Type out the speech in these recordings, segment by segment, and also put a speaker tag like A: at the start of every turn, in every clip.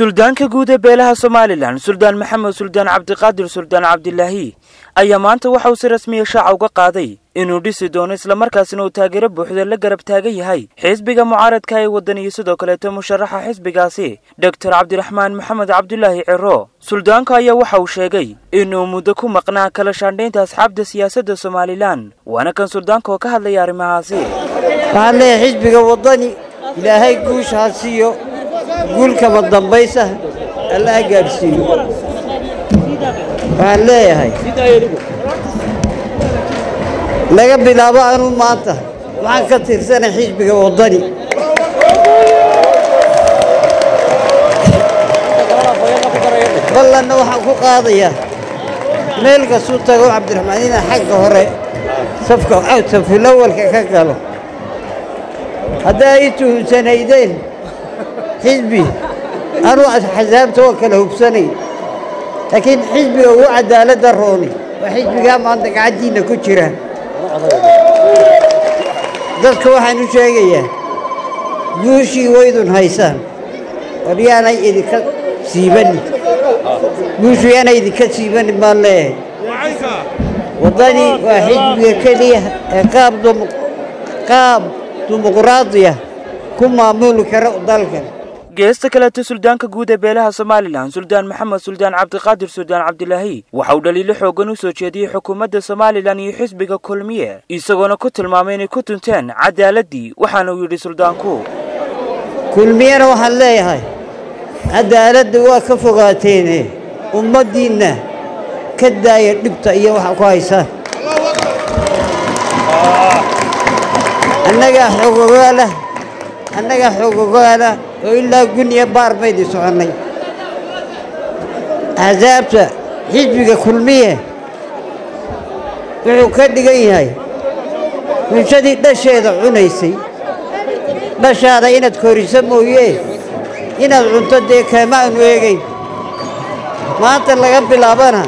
A: suldaanka guud ee beelaha somalilan suldaan maxamed suldaan cabdiqaadir suldaan cabdilaahi ayaa maanta waxa uu si rasmiya shaaca uga qaaday inuu dhisi doono islamarkaasina uu taageero buuxda la garab taagan yahay. Xisbiga mucaaradka ee waddan iyo sidoo kaleeto musharaxa xisbigaasi doctor cabdiraxmaan maxamed cabdulaahi ciro suldaanka ayaa waxa uu sheegay inuu muddo ku maqnaa kala shaandhaynta asxaabta siyaasadda somalilan waana kan suldaanka oo ka hadlaya arrimahaasi.
B: Waxaan leeyahay xisbiga waddani ilaahay guusha guulkama dambaysa? Alla ha gaadhsiiyo waxaan leeyahay. Laga bilaabo anuu maanta. Waxaan ka tirsanay xisbiga waddani. Ballanna waxaan ku qaadayaa. Meel kastuu tago cabdiraxmaan inaan xagga hore safka safulawalka ka galo. Haddaa ii tuhunsanaydeen xisbi anuu axsaabta oo kala hubsanay laakiin xisbiga ugu cadaaladda rooni waa xisbigaa maanta gacantiinna ku jira dadka waxaan u sheegayaa guushii waydun haysaan war yaanay idinka siibanin guushu yaanay idinka siibanin baan leeyahay waddani waa xisbiga keliya ee qaab qaab dimuquraadiya ku maamuli kara dalkan
A: geesta kaleeto suldaanka guud ee beelaha somalilan suldaan maxamed suldaan cabdiqaadir suldaan cabdilaahi waxa uu dhaliilo xoogan u soo jeediyey xukuumadda somalilan iyo xisbiga kulmiye isagoona ku tilmaamay inay ku tunteen cadaaladii waxaana uu yidhi suldaanku.
B: Kulmiyena waxaan leeyahay cadaaladda waa ka fogaateene ummaddiinna ka daaya dhibta iyo waxa ku haysaan annagaa xogogaala annagaa xogogaala oo ilaa guniya baar baydi soconnay. Axsaabta xisbiga kulmiye wuxuu ka dhigan yahay bulshadii dhasheeda cunaysay. Dhashaada inaad koriso mooyee inaad cunto dee kaama aanu eegayn. Maanta laga bilaabana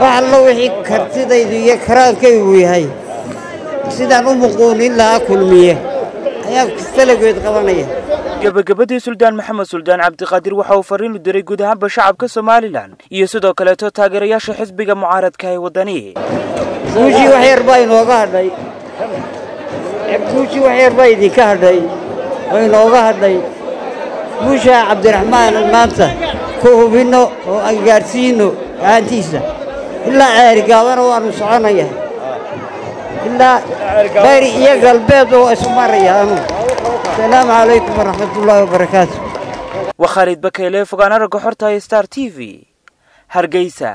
B: wax allo wixii kartidaydu iyo karaankaygu yahay. Sidaan u muquunin lahaa kulmiye
A: gebagabadii suldaan maxamed suldaan cabdiqaadir waxa uu fariin u diray guud ahaanba shacabka somalilan iyo sidoo kaleeto taageerayaasha xisbiga mucaaradka ee waddani
B: guushii wax yar baa inooga hadhay. Guushii wax yar baa idinka hadhay. Oo inooga hadhay. Guushaa cabdiraxmaan maanta ku hubinno oo aan gaadhsiinno gacantiisa ilaa ceerigaabana waannu soconaya ilaa bari iyo galbeed oo isu maraya anu asalaamu calaykum waraxmat ullaahi wabarakaatu
A: waa khaalid bakayle fogaan aragga xorta star t v. hargeysa